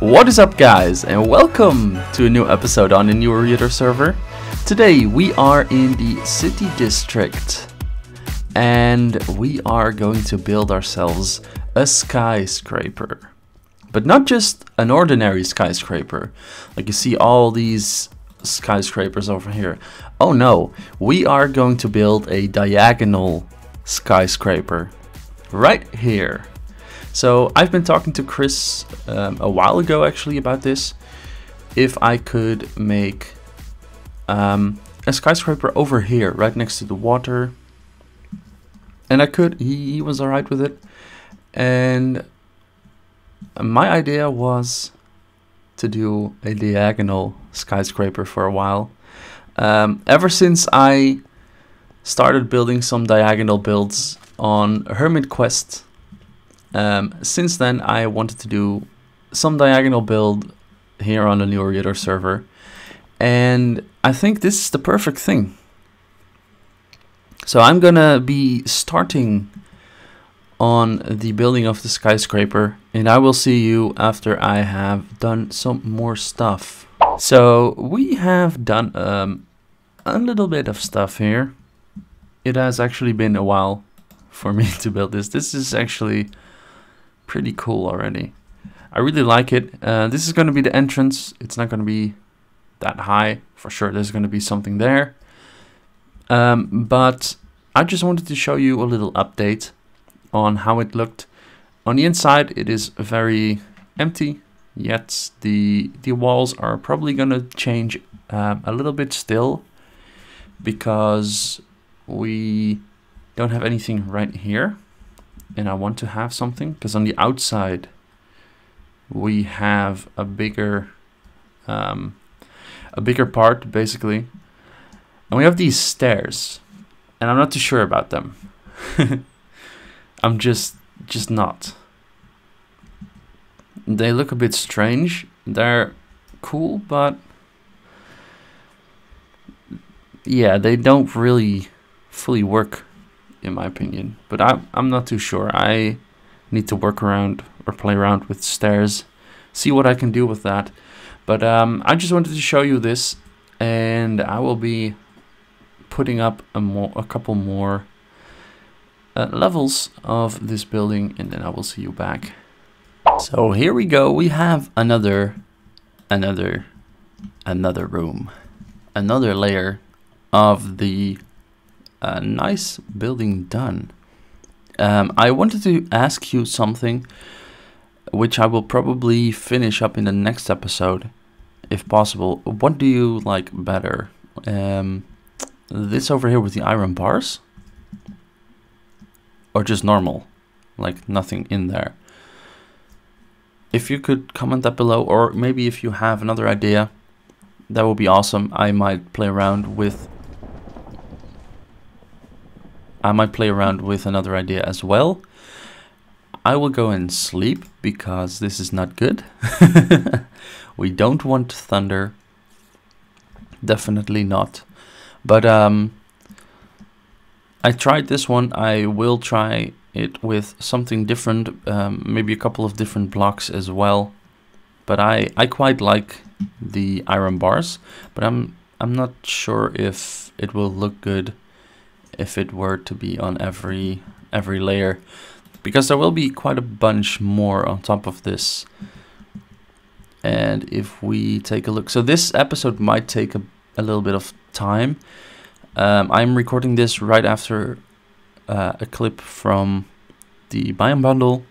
What is up guys and welcome to a new episode on the New Eriador server. Today we are in the city district and we are going to build ourselves a skyscraper. But not just an ordinary skyscraper, like you see all these skyscrapers over here. Oh no, we are going to build a diagonal skyscraper right here. So I've been talking to Chris um, a while ago actually about this. If I could make um, a skyscraper over here, right next to the water. And I could, he, he was alright with it. And my idea was to do a diagonal skyscraper for a while. Um, ever since I started building some diagonal builds on Hermit Quest, um, since then I wanted to do some diagonal build here on the New Eriador server. And I think this is the perfect thing. So I'm gonna be starting on the building of the skyscraper and I will see you after I have done some more stuff. So we have done um, a little bit of stuff here. It has actually been a while for me to build this. This is actually pretty cool already. I really like it. Uh, this is going to be the entrance. It's not going to be that high for sure. There's going to be something there. Um, but I just wanted to show you a little update on how it looked. On the inside it is very empty, yet the, the walls are probably going to change um, a little bit still because we don't have anything right here and I want to have something because on the outside we have a bigger um, a bigger part basically and we have these stairs and I'm not too sure about them I'm just just not. They look a bit strange. They're cool, but yeah, they don't really fully work in my opinion. But I I'm not too sure. I need to work around or play around with stairs, see what I can do with that. But um, I just wanted to show you this, and I will be putting up a more a couple more uh, levels of this building and then I will see you back. So here we go. We have another, another, another room, another layer of the uh, nice building done. Um, I wanted to ask you something which I will probably finish up in the next episode if possible. What do you like better? Um, this over here with the iron bars or just normal, like nothing in there. If you could comment that below, or maybe if you have another idea, that would be awesome. I might play around with I might play around with another idea as well. I will go and sleep because this is not good. we don't want thunder. Definitely not. But um, I tried this one. I will try it with something different, um, maybe a couple of different blocks as well. But I, I quite like the iron bars, but I'm I'm not sure if it will look good if it were to be on every every layer. Because there will be quite a bunch more on top of this. And if we take a look, so this episode might take a, a little bit of time. Um, I'm recording this right after uh, a clip from the Biome Bundle.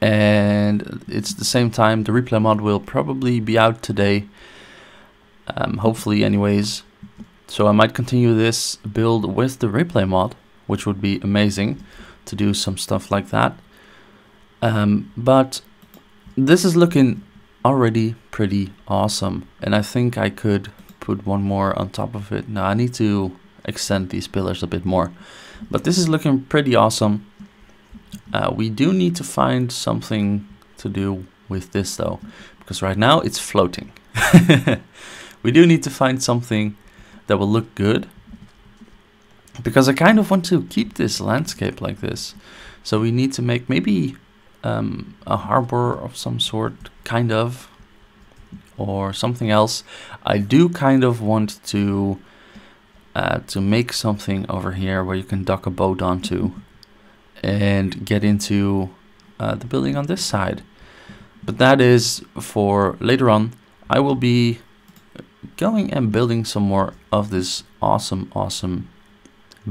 And it's the same time. The replay mod will probably be out today. Um, hopefully anyways so I might continue this build with the replay mod which would be amazing to do some stuff like that um, but this is looking already pretty awesome and I think I could put one more on top of it. Now I need to extend these pillars a bit more. But this is looking pretty awesome. Uh, we do need to find something to do with this though. Because right now it's floating. we do need to find something that will look good. Because I kind of want to keep this landscape like this. So we need to make maybe um, a harbor of some sort, kind of, or something else. I do kind of want to uh, to make something over here where you can dock a boat onto and get into uh, the building on this side. But that is for later on. I will be going and building some more of this awesome, awesome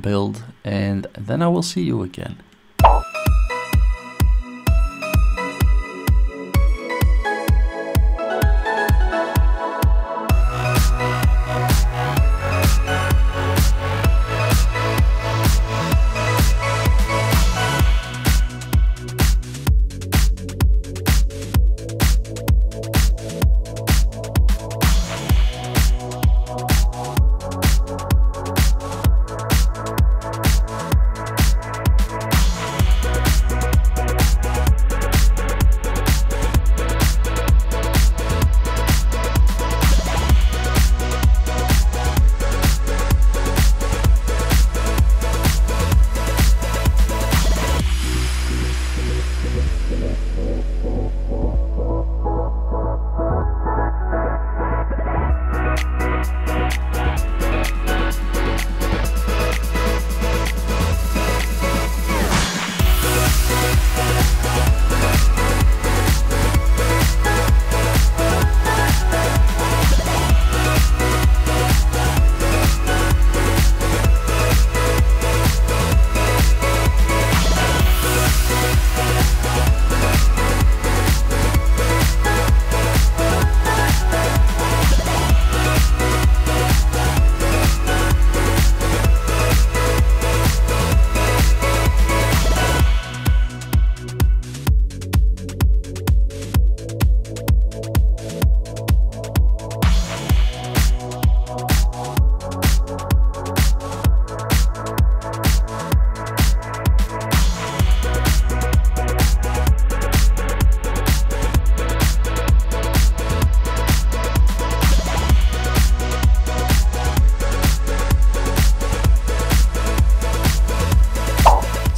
build and then I will see you again.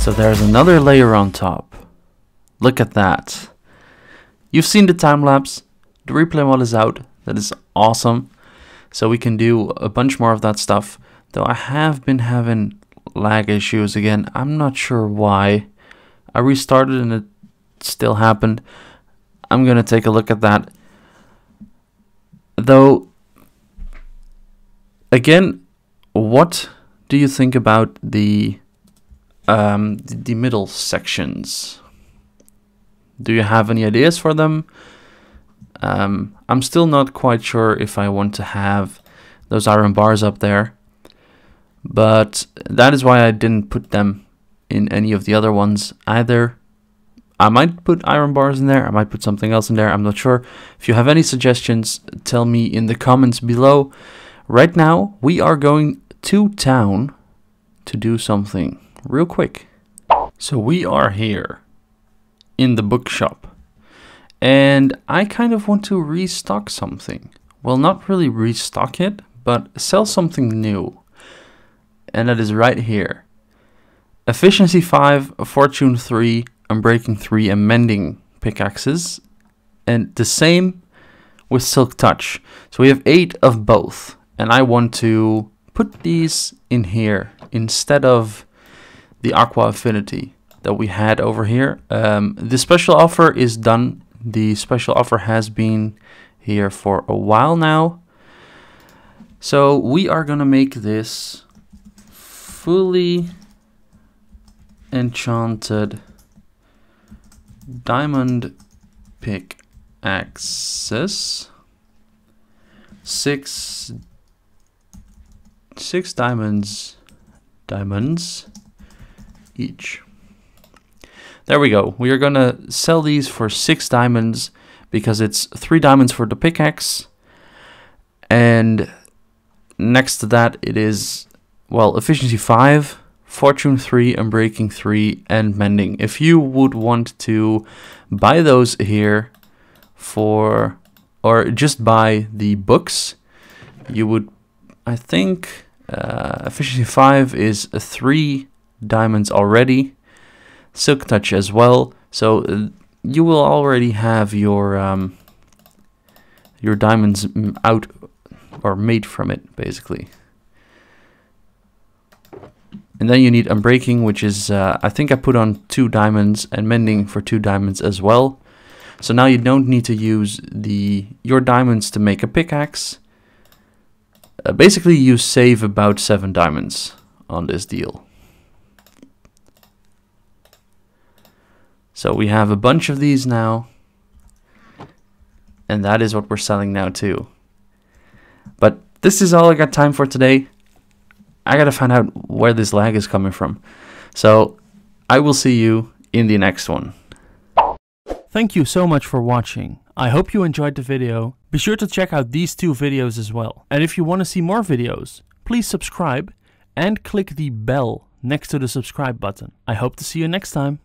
So there's another layer on top. Look at that. You've seen the time lapse. The replay mod is out. That is awesome. So we can do a bunch more of that stuff. Though I have been having lag issues again. I'm not sure why. I restarted and it still happened. I'm going to take a look at that. Though, again, what do you think about the um, the, the middle sections. Do you have any ideas for them? Um, I'm still not quite sure if I want to have those iron bars up there, but that is why I didn't put them in any of the other ones either. I might put iron bars in there, I might put something else in there, I'm not sure. If you have any suggestions, tell me in the comments below. Right now, we are going to town to do something real quick. So we are here in the bookshop and I kind of want to restock something. Well, not really restock it, but sell something new. And that is right here. Efficiency 5, Fortune 3, Unbreaking 3 and Mending pickaxes. And the same with Silk Touch. So we have 8 of both. And I want to put these in here instead of the Aqua Affinity that we had over here. Um, the special offer is done. The special offer has been here for a while now. So we are going to make this fully enchanted diamond pickaxes. Six six diamonds diamonds each. There we go. We are going to sell these for six diamonds because it's three diamonds for the pickaxe. And next to that, it is, well, efficiency 5, fortune 3, unbreaking 3, and mending. If you would want to buy those here for, or just buy the books, you would, I think, uh, efficiency 5 is a 3 diamonds already. Silk Touch as well. So uh, you will already have your um, your diamonds out or made from it, basically. And then you need unbreaking, which is, uh, I think I put on two diamonds, and mending for two diamonds as well. So now you don't need to use the your diamonds to make a pickaxe. Uh, basically, you save about seven diamonds on this deal. So we have a bunch of these now. And that is what we're selling now too. But this is all I got time for today. I gotta find out where this lag is coming from. So I will see you in the next one. Thank you so much for watching. I hope you enjoyed the video. Be sure to check out these two videos as well. And if you want to see more videos, please subscribe and click the bell next to the subscribe button. I hope to see you next time.